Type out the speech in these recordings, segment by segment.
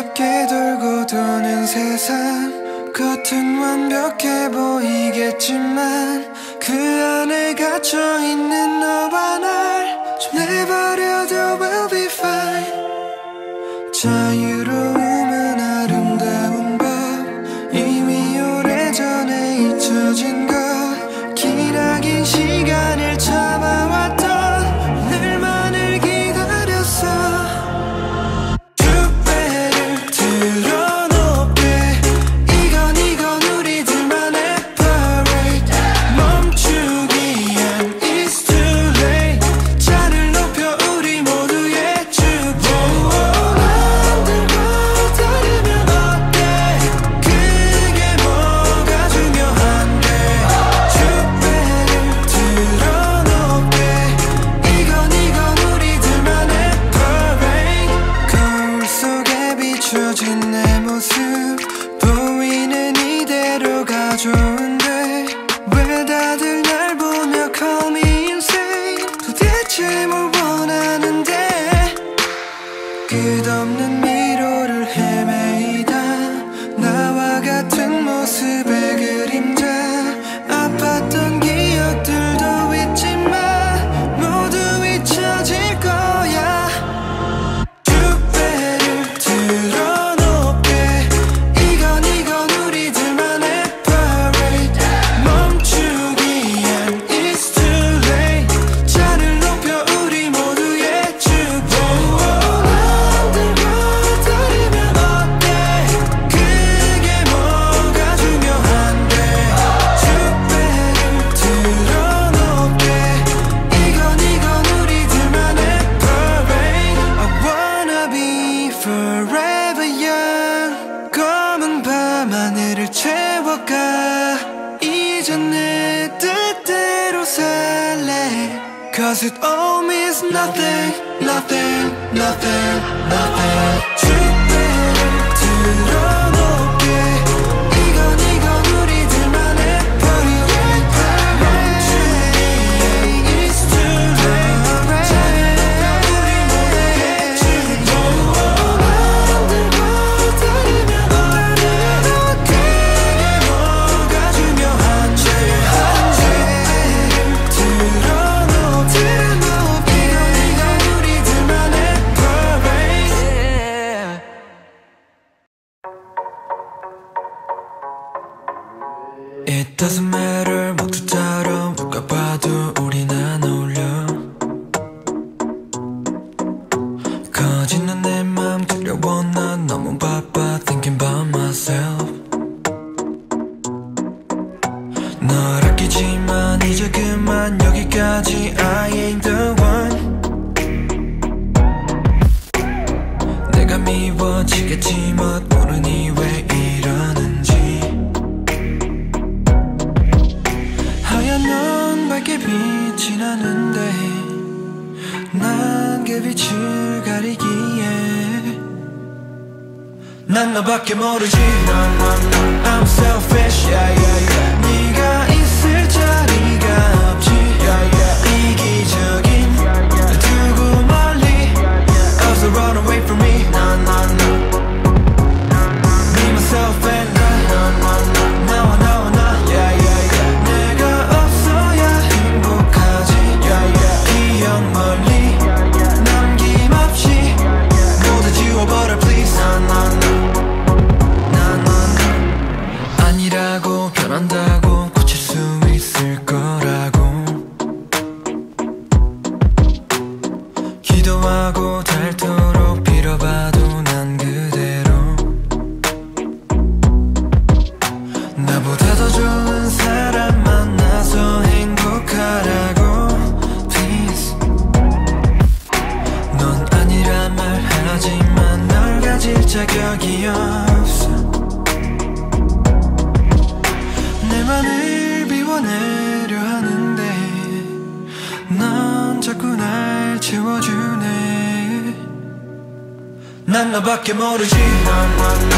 부드럽게 돌고 도는 세상. 겉은 완벽해 보이겠지만 그 안에 갇혀있는 너와 날. 내버려둬봐 It doesn't matter, what to tell emoticina, mamma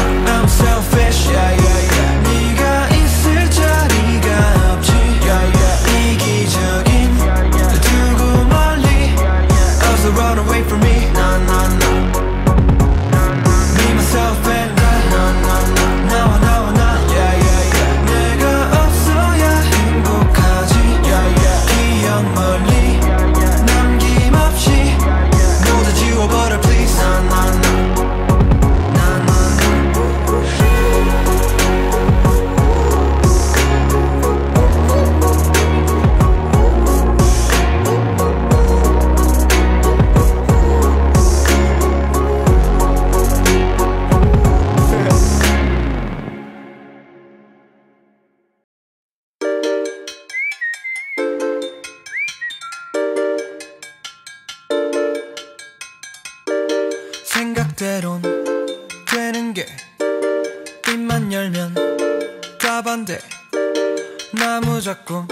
나무 잡고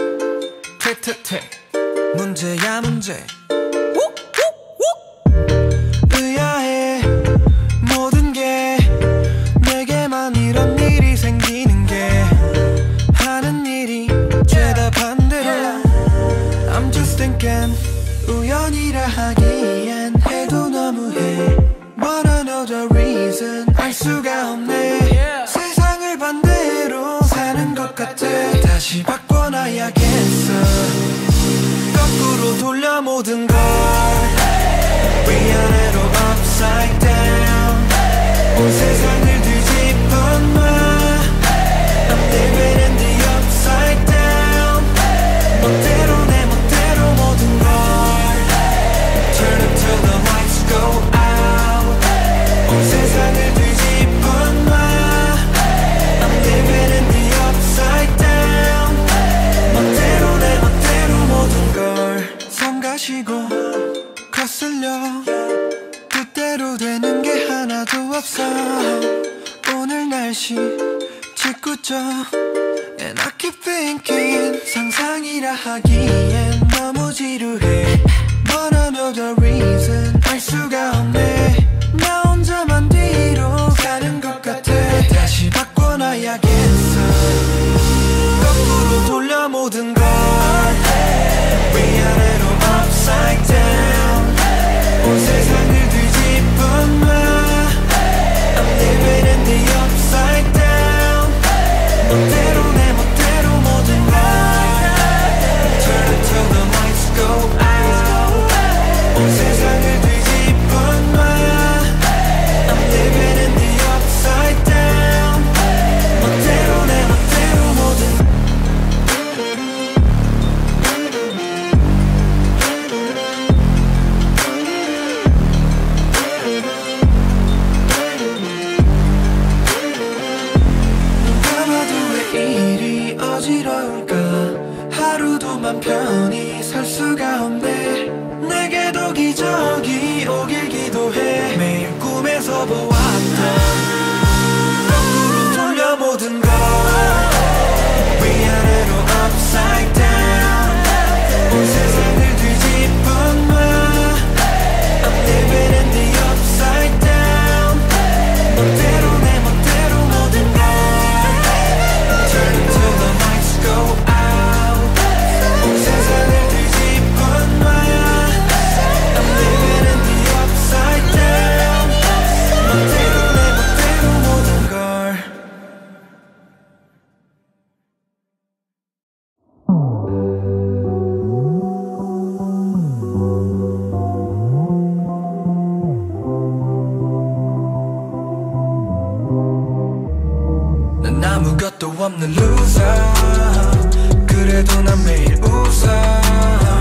퇴퇴퇴. 문제야 문제. 없는 loser. 그래도 난 매일 웃어.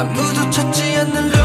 아무도 찾지 않는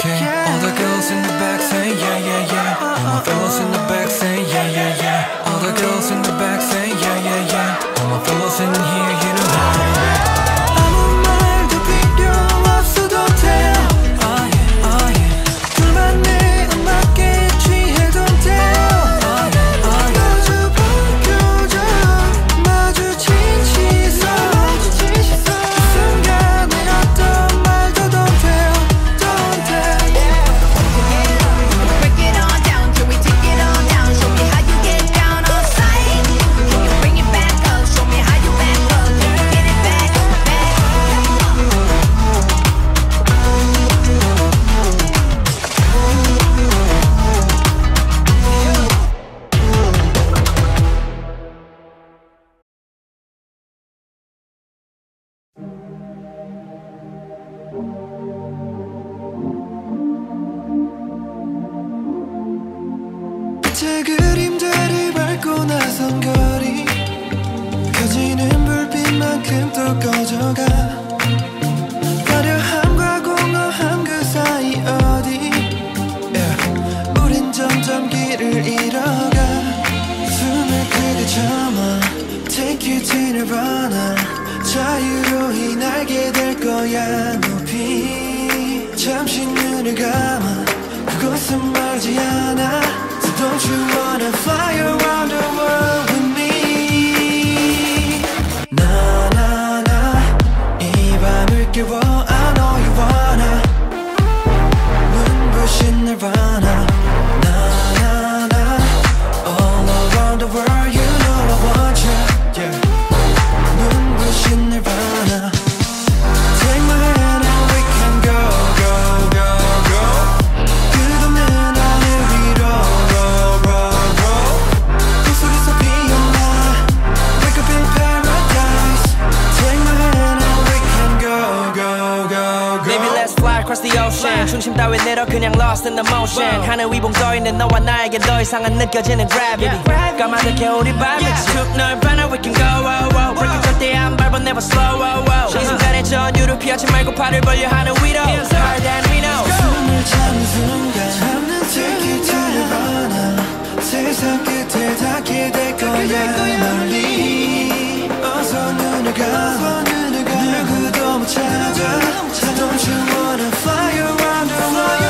설명 우리 밤 yeah. 축 넓어나 we can go wow wow 브레이크 절대 안 밟아 never slow wow wow 이 순간의 전율을 피하지 말고 팔을 벌려 하늘 위로 yes, Hard than we know 숨을 참는 순간 참는 티키타를 봐나 세상 끝에 닿게 될 거야 멀리 어서 눈을 감아 누구도 못 찾아 Don't you wanna fly around the world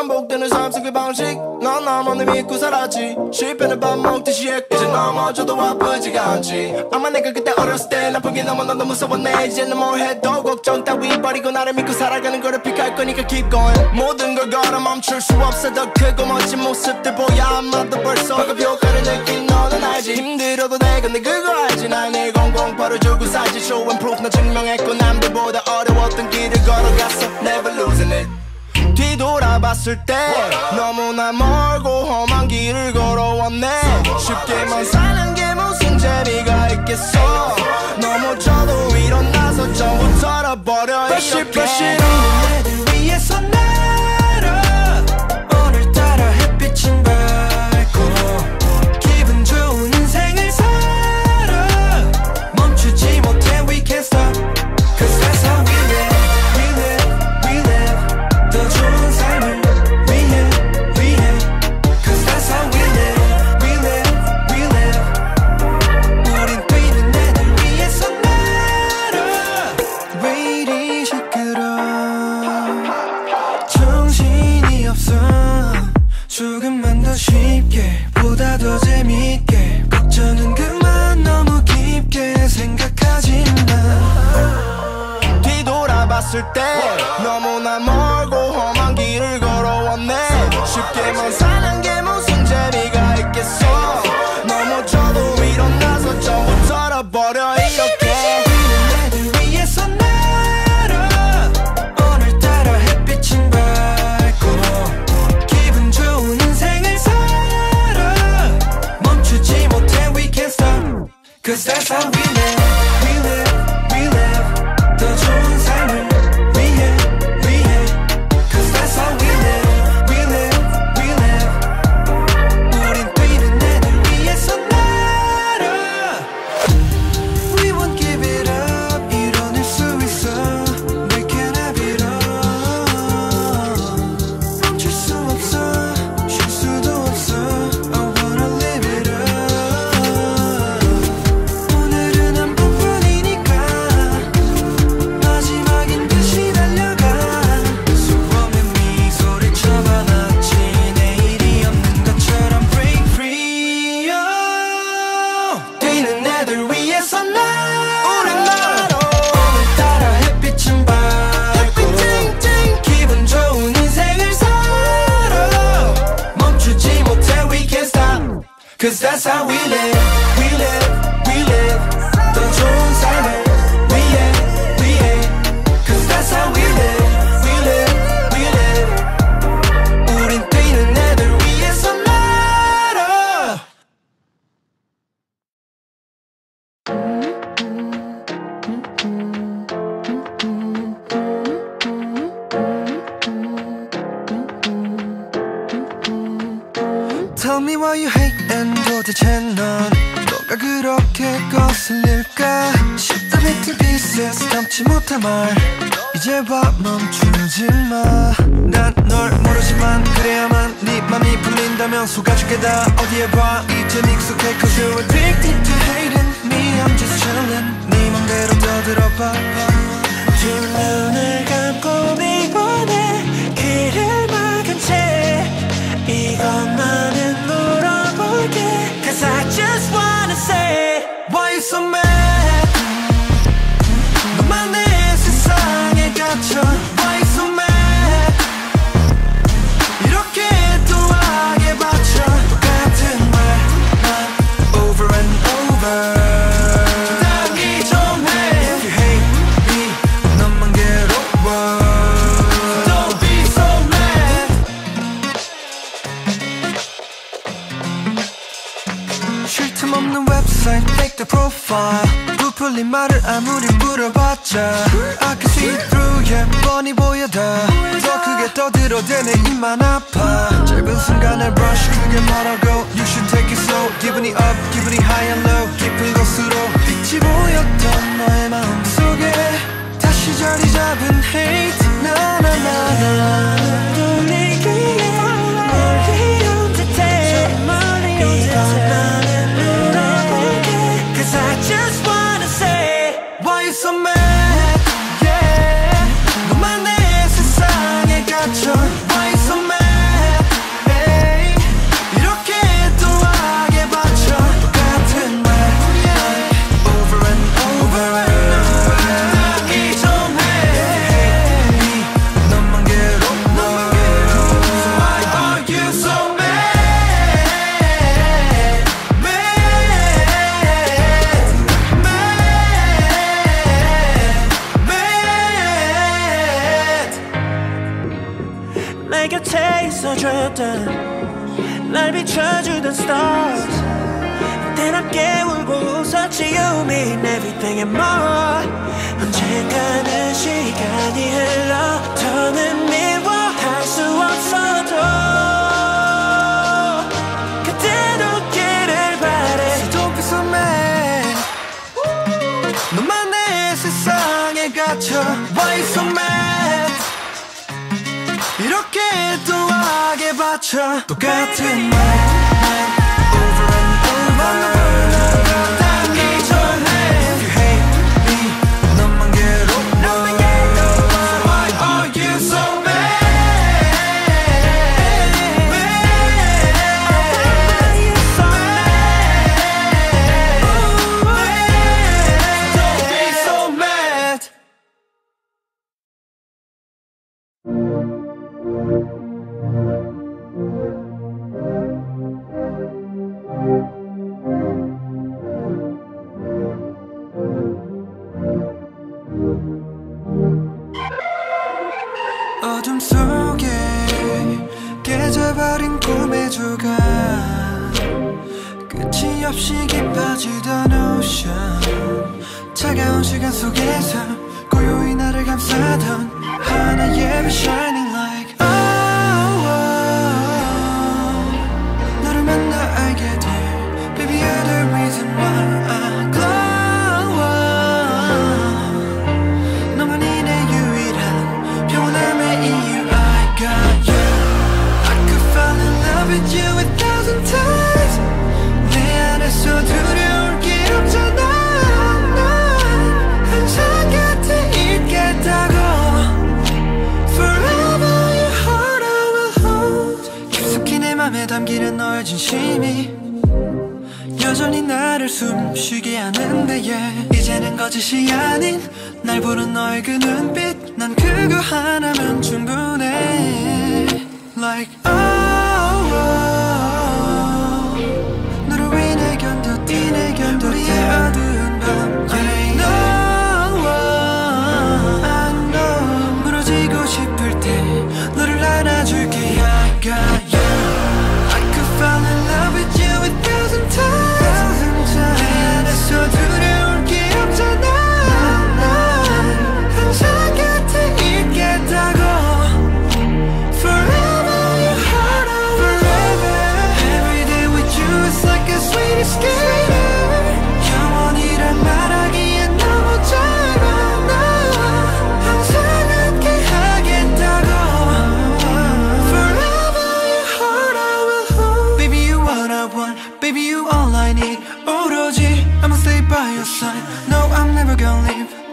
반복되는 삶 속의 방식. 난 나만을 믿고 살았지. 실패는 밥 먹듯이 했고 이제 넘어져도 아프지가 않지. 아마 내가 그때 어렸을 때 나쁜 게 너무 너무 무서웠네 이제는 뭘 해도 걱정 따위 버리고 나를 믿고 살아가는 거를 픽할 거니까 keep going. 모든 걸 걸어 멈출 수 없어. 더 크고 멋진 모습들 보여. 아마도 벌써 방금 효과를 느낀 너는 알지. 힘들어도 내가 내 그거 알지. 난 1008을 주고 살지. Show and proof 나 증명했고 남들보다 어려웠던 길을 걸어갔어. Never losing it 뒤돌아봤을 때 너무나 멀고 험한 길을 걸어왔네. 쉽게만 사는 게 무슨 재미가 있겠어. 넘어져도 일어나서 전부 털어버려 브러쉬 브러쉬 애들 위해서 날 Cause that's how we live 쉴틈 없는 웹사이트 fake the profile. 부풀린 말을 아무리 물어봤자 I can see through yeah 뻔히 보여다. 더 크게 떠들어대네 입만 아파. 짧은 순간에 rush 그게 뭐라고 You should take it slow. 기분이 up 기분이 high and low 깊은 곳으로 빛이 보였던 너의 마음 속에 다시 자리 잡은 hate. 나나나나 the stars Then I get 울고 웃었지 You mean everything and more 언젠가는 시간이 흘러 더는 미워할 수 없어도 갇혀 Why so mad 이렇게 또 하게 받쳐 똑같은 진심이 여전히 나를 숨쉬게 하는데 yeah. 이제는 거짓이 아닌 날 보는 너의 그 눈빛 난 그거 하나면 충분해 Like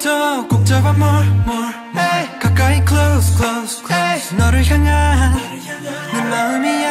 손톱 꼭 잡아 more more more 가까이 close close close 에이. 너를 향한 내 마음이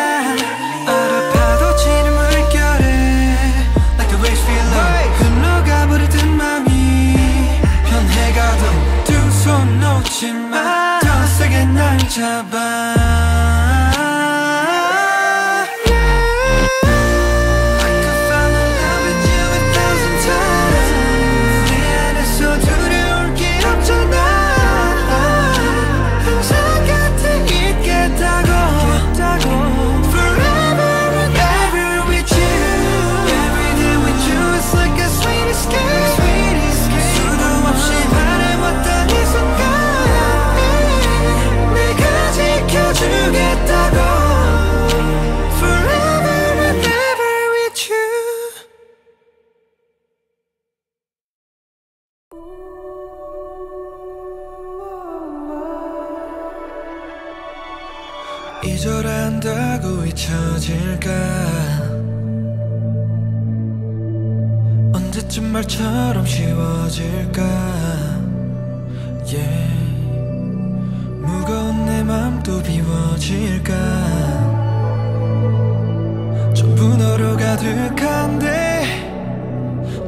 말처럼 쉬워질까? Yeah. 무거운 내 맘도 비워질까? 전부 너로 가득한데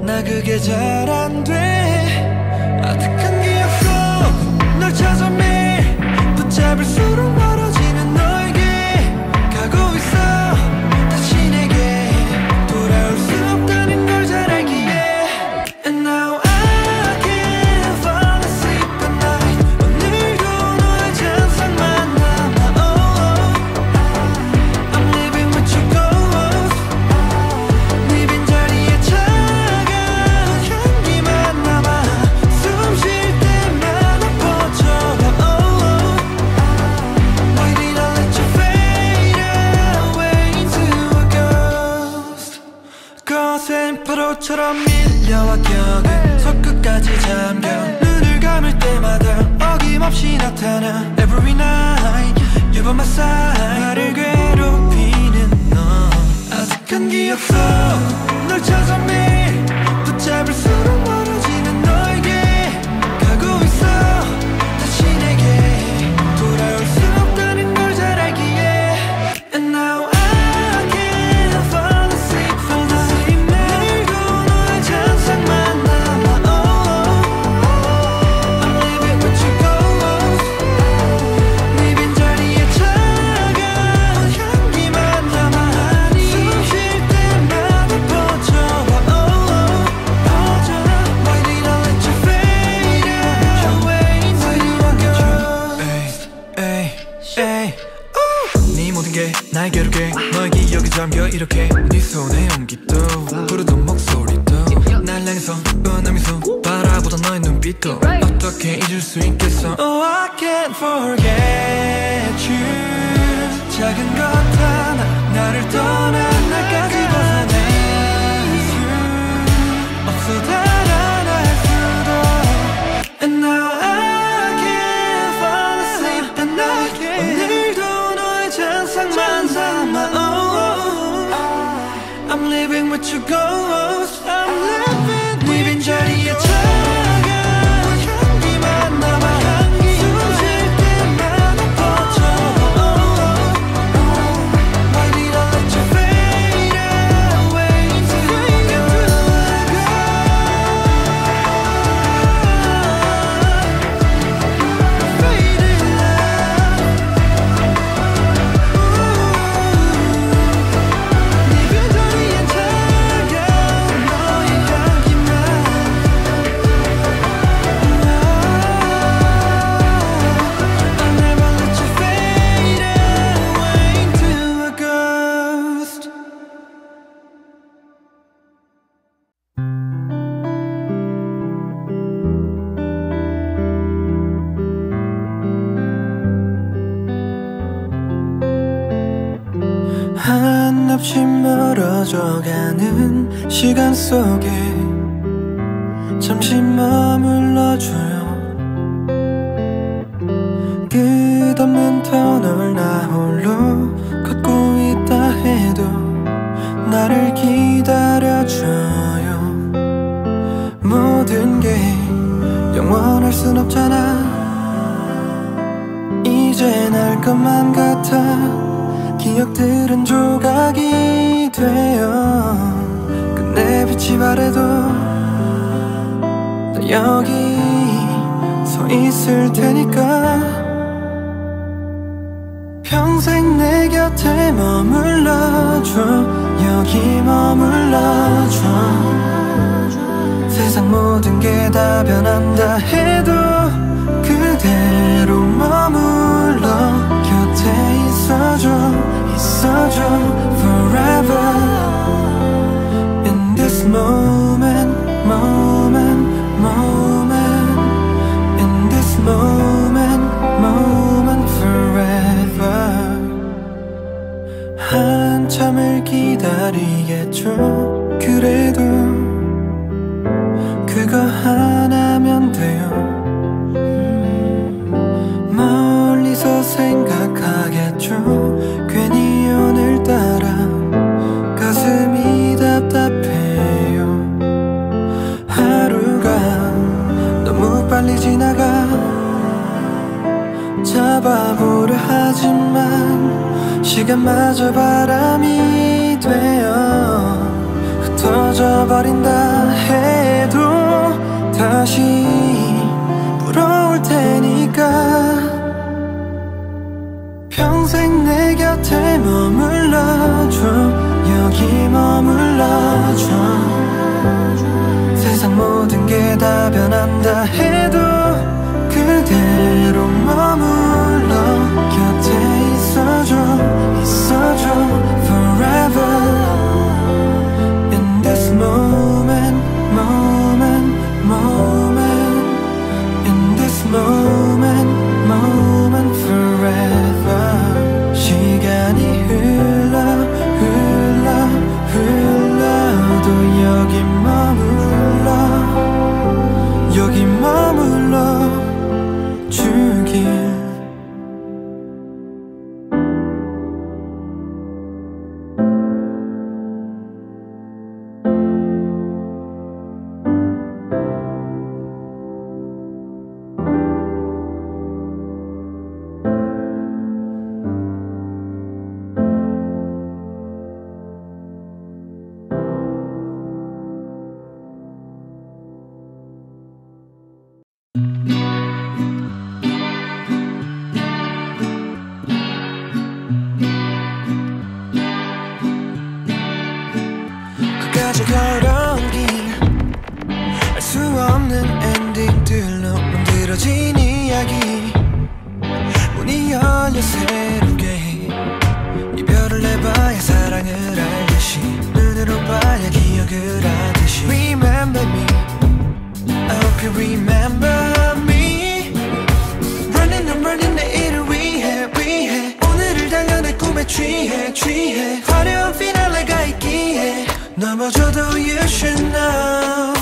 나 그게 잘 안 돼. 아득한 기억 속널 찾아 매일 붙잡을 수 어떻게 잊을 수 있겠어 Oh I can't forget you 작은 것 하나 나를 떠난 날까지 벗어낼 수 없어 달아날 수도 And now I can't fall asleep at night 오늘도 너의 잔상만 삼아 oh, oh, oh. I'm living with your ghost 시간 속에 잠시 머물러줘요. 끝없는 터널 나 홀로 걷고 있다 해도 나를 기다려줘요. 모든 게 영원할 순 없잖아. 이제 날 것만 같아 기억들은 조각이 끝 내 빛이 바래도 나 여기 서 있을 테니까. 평생 내 곁에 머물러줘. 여기 머물러줘. 세상 모든 게 다 변한다 해도 그대로 머물러. 곁에 있어줘 있어줘. Forever moment moment moment in this moment moment forever 한참을 기다리겠죠 그래도 그거 하나면 돼요 잡아보려 하지만 시간마저 바람이 되어 흩어져 버린다 해도 다시 불어올 테니까. 평생 내 곁에 머물러줘 여기 머물러줘. 세상 모든 게 다 변한다 해도 있 헤어진 이야기. 문이 열려 새롭게 이별을 해봐야 사랑을 알듯이 눈으로 봐야 기억을 하듯이. Remember me. I hope you remember me. Running and running 내 일을 위해 위해. 오늘을 달려 내 꿈에 취해 취해. 화려한 피날레가 있기에 넘어져도 you should know.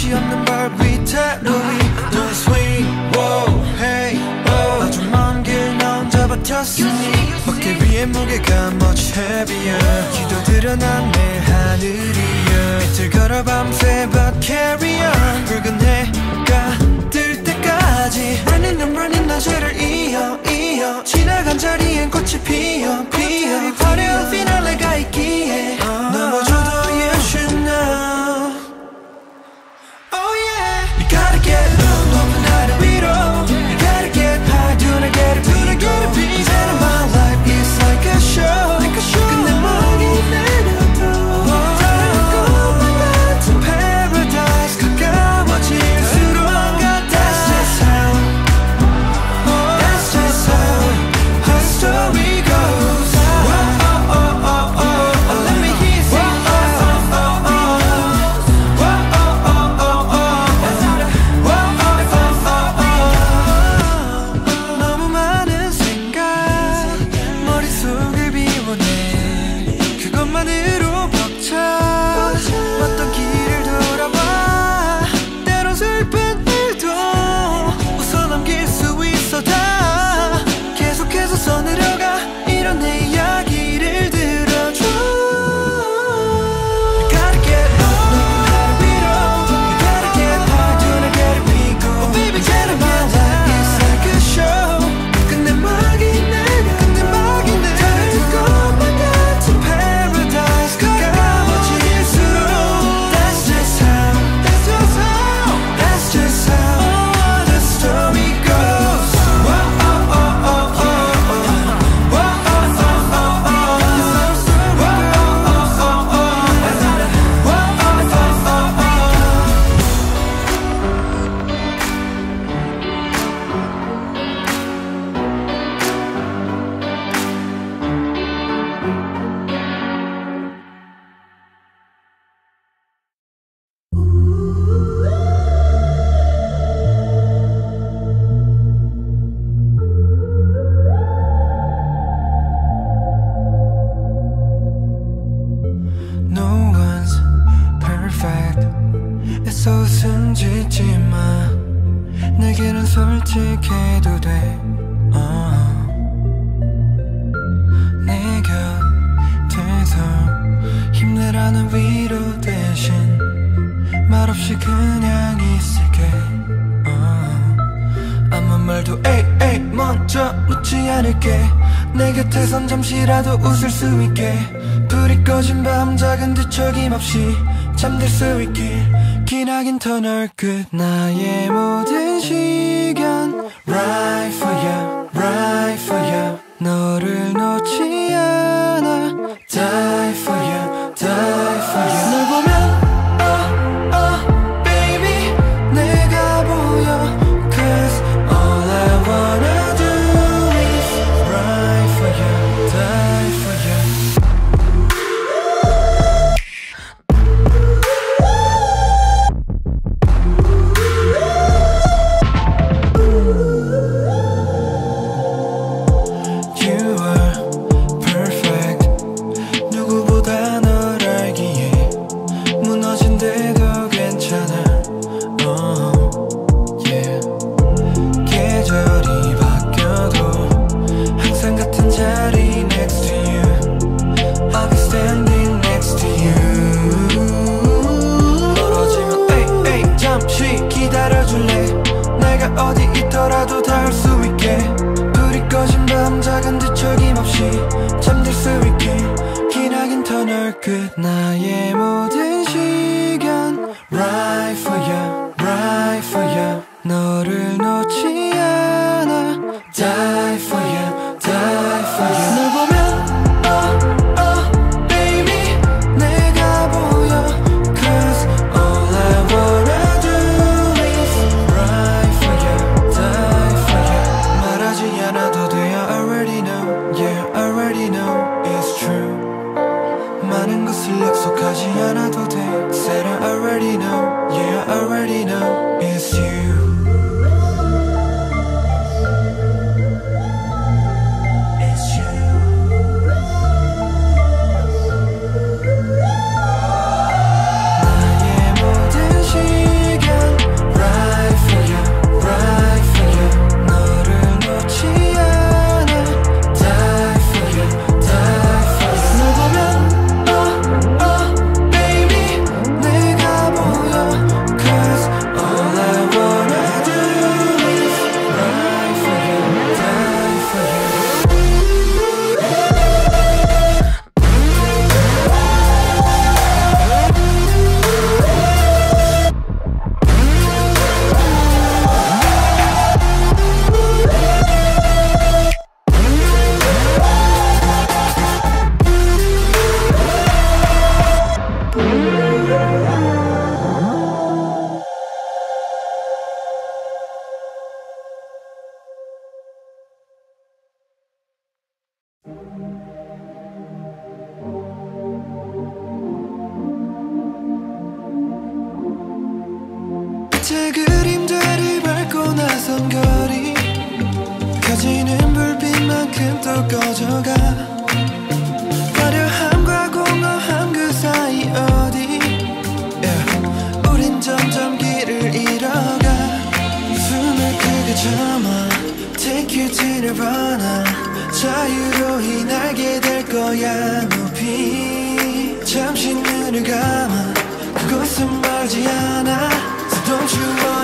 끝이 없는 발 위태로 Don't swing, whoa, hey, oh. 아주 먼길나 혼자 버텼으니 어깨 위에 무게가 much heavier. 기도드려 난내 하늘이여. 비틀거려 밤새 but carry on. 붉은 해가 뜰 때까지. Running and running 나 죄를 이어 이어. 지나간 자리엔 꽃이 피어 피어. 화려한 피날레가 있기에. Good night.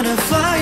butterfly